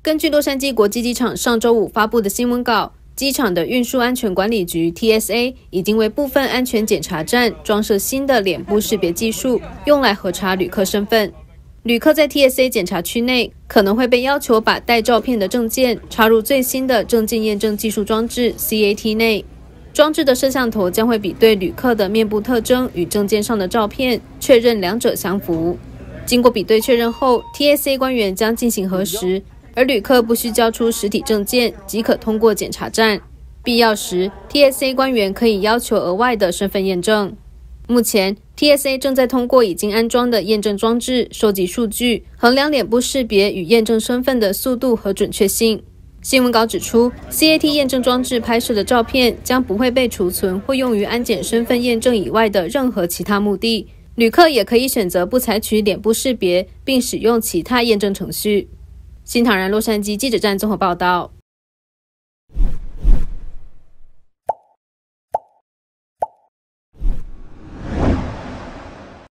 根据洛杉矶国际机场上周五发布的新闻稿，机场的运输安全管理局 （TSA） 已经为部分安全检查站装设新的脸部识别技术，用来核查旅客身份。旅客在 TSA 检查区内可能会被要求把带照片的证件插入最新的证件验证技术装置 （CAT） 内。装置的摄像头将会比对旅客的面部特征与证件上的照片，确认两者相符。经过比对确认后，TSA 官员将进行核实。而旅客不需交出实体证件即可通过检查站，必要时，TSA 官员可以要求额外的身份验证。目前，TSA 正在通过已经安装的验证装置收集数据，衡量脸部识别与验证身份的速度和准确性。新闻稿指出，CAT 验证装置拍摄的照片将不会被储存或用于安检身份验证以外的任何其他目的。旅客也可以选择不采取脸部识别，并使用其他验证程序。新唐人洛杉矶记者站综合报道。